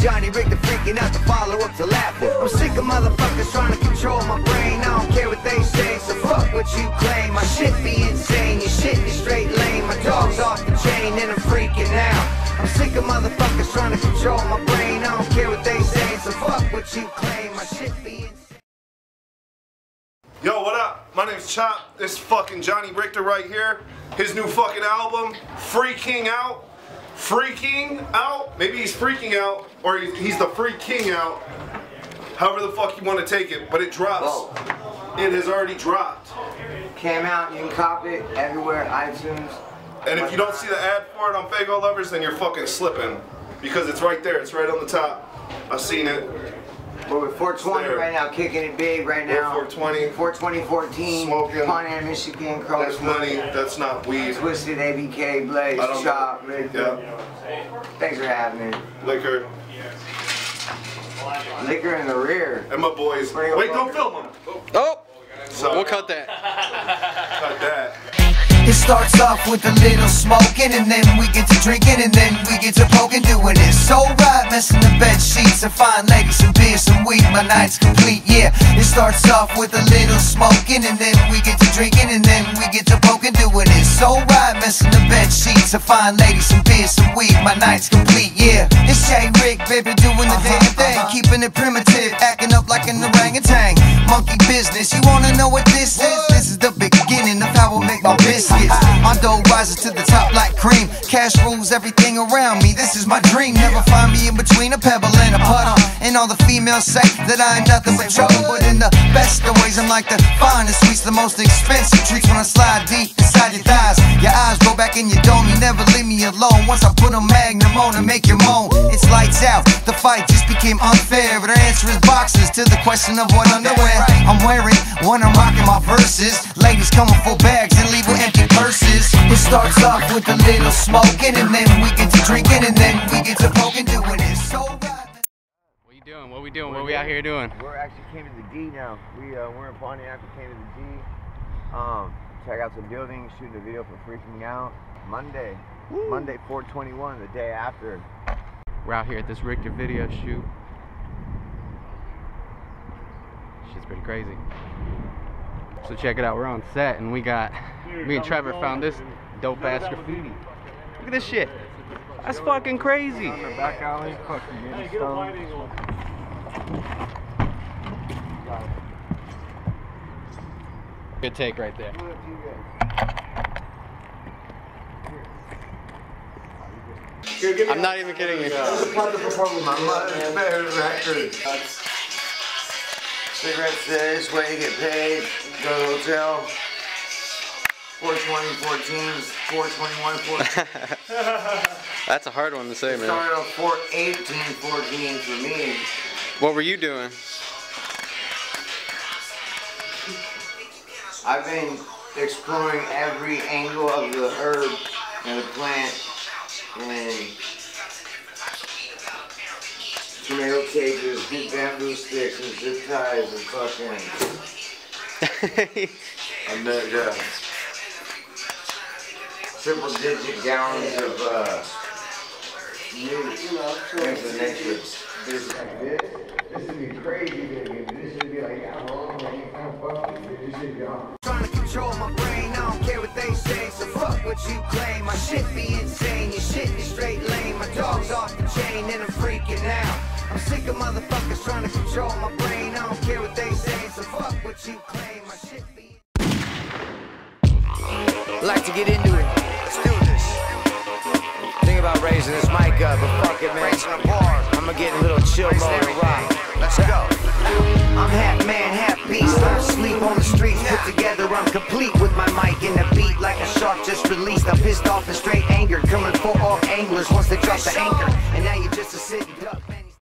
Johnny Richter freaking out to follow up to laughing. I'm sick of motherfuckers trying to control my brain. I don't care what they say, so fuck what you claim. My shit be insane, your shit is straight lane. My dog's off the chain and I'm freaking out. I'm sick of motherfuckers trying to control my brain. I don't care what they say, so fuck what you claim. My shit be insane. Yo, what up? My name's Chop. This is fucking Johnny Richter right here. His new fucking album, Freaking Out. Freaking Out? Maybe he's freaking out, or he's the Freak King out. However the fuck you want to take it, but it drops. Whoa. It has already dropped. Came out, you can cop it everywhere, iTunes. And if you don't see the ad for it on Faygoluvers, then you're fucking slipping. Because it's right there, it's right on the top. I've seen it. We're with 420 There. right now, kicking it big right now. We're now. 420. 42014, Smoking. Pontiac, Michigan, That's money, that's not weed. Twiztid, ABK, Blaze, I don't Chop, know. Richter. Yeah, Thanks for having me. liquor. Liquor in the rear. And my boys. Wait, don't film them. Oh, So, we'll cut that. cut that. It starts off with a little smoking, and then we get to drinking, and then we get to poking, doing it so right, messing the bed sheets, and fine ladies, some my night's complete, yeah. It starts off with a little smoking, and then we get to drinking, and then we get to poking, doing it so right, messing the bed sheets, and fine lady, some beer, some weed, my night's complete, yeah. It's Jay Rick, baby, doing the damn thing, uh-huh, uh-huh. keeping it primitive, acting up like an orangutan. Monkey business, Dough rises to the top like cream. Cash rules everything around me. This is my dream. Never find me in between a pebble and a puddle. And all the females say that I ain't nothing but trouble. But in the best of ways, I'm like the finest sweets, the most expensive treats when I slide deep in your dome. You never leave me alone. Once I put a magnum on and make you moan, it's lights out. The fight just became unfair. But her answer is boxes to the question of what underwear I'm wearing when I'm rocking my verses. Ladies coming full bags and leave with empty purses. It starts off with a little smoking, and then we get to drinking, and then we get to poking, doing it so right. What you doing? What are we doing? What are we out here doing? We're actually came to the D now. We uh, we're in Pontiac. We came to the D. Um, check out some buildings, shooting a video for freaking out. Monday, Monday 421, the day after. We're out here at this Richter video shoot. Shit's pretty crazy. So check it out. We're on set and we got me and Trevor found this dope ass graffiti. Look at this shit. That's fucking crazy. Back alley, fucking Good take right there. I'm not even kidding you. Cigarettes this way you get paid. Go to the hotel. 420, 14, 421, 14. That's a hard one to say, man. Started off 418, 14 for me. What were you doing? I've been exploring every angle of the herb and the plant and tomato cages, big bamboo sticks and zip ties and fucking and then, yeah. triple digit gallons of uh meat things of nature. This like this, this would be crazy, baby. This would be like, yeah, well, like, you kind of fuck with it. This should be on. Control my brain, I don't care what they say, so fuck what you claim. My shit be insane, your shit is straight lane. My dog's off the chain and I'm freaking out. I'm sick of motherfuckers trying to control my brain. I don't care what they say, so fuck what you claim. My shit be like to get into it. Let's do this. Think about raising this mic up, but fuck it, man. I'ma get a little chill mode and rock. Let's go. I'm half man, half beast. I'm asleep on the streets, put together. I'm complete with my mic and the beat like a shark just released. I'm pissed off and straight anger, coming for all anglers once they drop the anchor. And now you're just a duck.